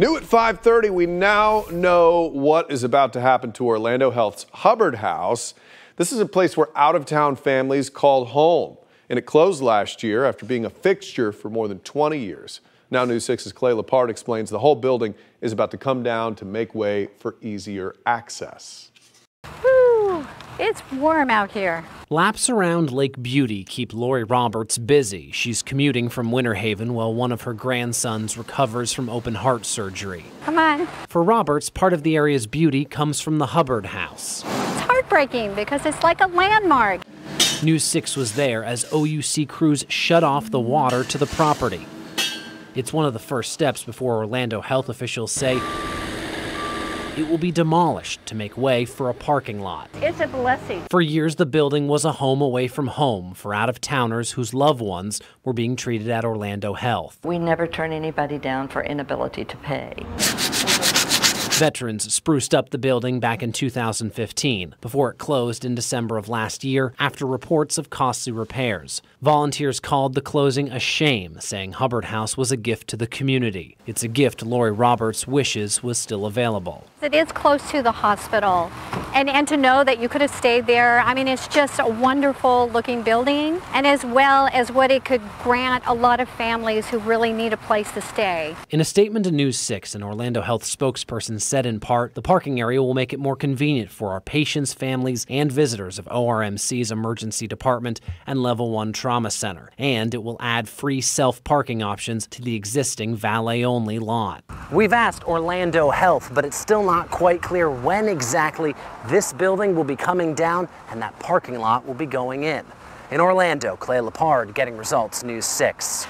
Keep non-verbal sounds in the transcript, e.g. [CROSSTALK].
New at 5:30, we now know what is about to happen to Orlando Health's Hubbard House. This is a place where out-of-town families called home, and it closed last year after being a fixture for more than 20 years. Now News 6's Clay Lepard explains the whole building is about to come down to make way for easier access. Woo, it's warm out here. Laps around Lake Beauty keep Lori Roberts busy. She's commuting from Winter Haven while one of her grandsons recovers from open heart surgery. Come on. For Roberts, part of the area's beauty comes from the Hubbard House. It's heartbreaking because it's like a landmark. News 6 was there as OUC crews shut off the water to the property. It's one of the first steps before Orlando health officials say it will be demolished to make way for a parking lot. It's a blessing. For years, the building was a home away from home for out of towners whose loved ones were being treated at Orlando Health. We never turn anybody down for inability to pay. [LAUGHS] Veterans spruced up the building back in 2015 before it closed in December of last year after reports of costly repairs. Volunteers called the closing a shame, saying Hubbard House was a gift to the community. It's a gift Lori Roberts wishes was still available. It is close to the hospital. And, and to know that you could have stayed there, I mean, it's just a wonderful looking building, and as well as what it could grant a lot of families who really need a place to stay. In a statement to News 6, an Orlando Health spokesperson said in part, the parking area will make it more convenient for our patients, families, and visitors of ORMC's emergency department and level 1 trauma center, and it will add free self parking options to the existing valet only lot. We've asked Orlando Health, but it's still not quite clear when exactly this building will be coming down and that parking lot will be going in. In Orlando, Clay Lepard getting results News 6.